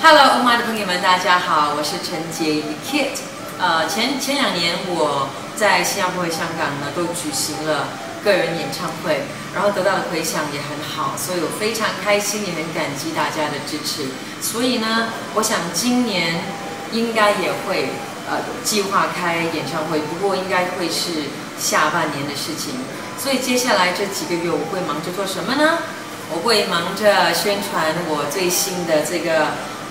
Hello，欧妈的朋友们，大家好，我是陈洁仪 Kit。呃，前前两年我在新加坡和香港呢都举行了个人演唱会，然后得到的回响也很好，所以我非常开心，也很感激大家的支持。所以呢，我想今年应该也会呃计划开演唱会，不过应该会是下半年的事情。所以接下来这几个月我会忙着做什么呢？我会忙着宣传我最新的这个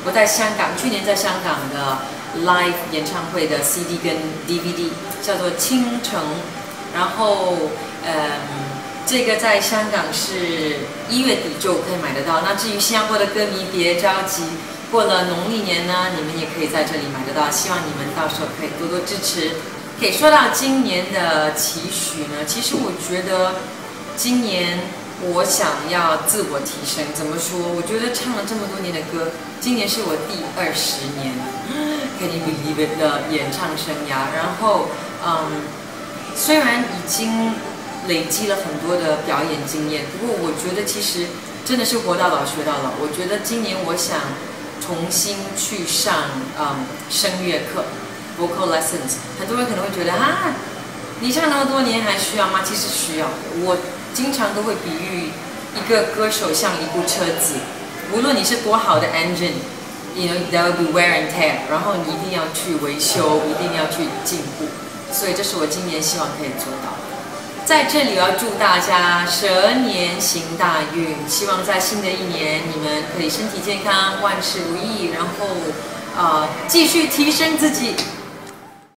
我在香港去年在香港的 live 演唱会的 CD 跟 DVD，叫做《倾城》，然后嗯，这个在香港是一月底就可以买得到。那至于新加坡的歌迷别着急，过了农历年呢，你们也可以在这里买得到。希望你们到时候可以多多支持。可以说到今年的期许呢，其实我觉得今年。我想要自我提升，怎么说？我觉得唱了这么多年的歌，今年是我第二十年，Can you believe it 的演唱生涯。然后，嗯，虽然已经累积了很多的表演经验，不过我觉得其实真的是活到老学到老。我觉得今年我想重新去上嗯声乐课，vocal lessons。很多人可能会觉得啊，你唱那么多年还需要吗？其实需要我。经常都会比喻一个歌手像一部车子，无论你是多好的 engine，you know there will be wear and tear，然后你一定要去维修，一定要去进步，所以这是我今年希望可以做到。在这里要祝大家蛇年行大运，希望在新的一年你们可以身体健康，万事如意，然后呃继续提升自己。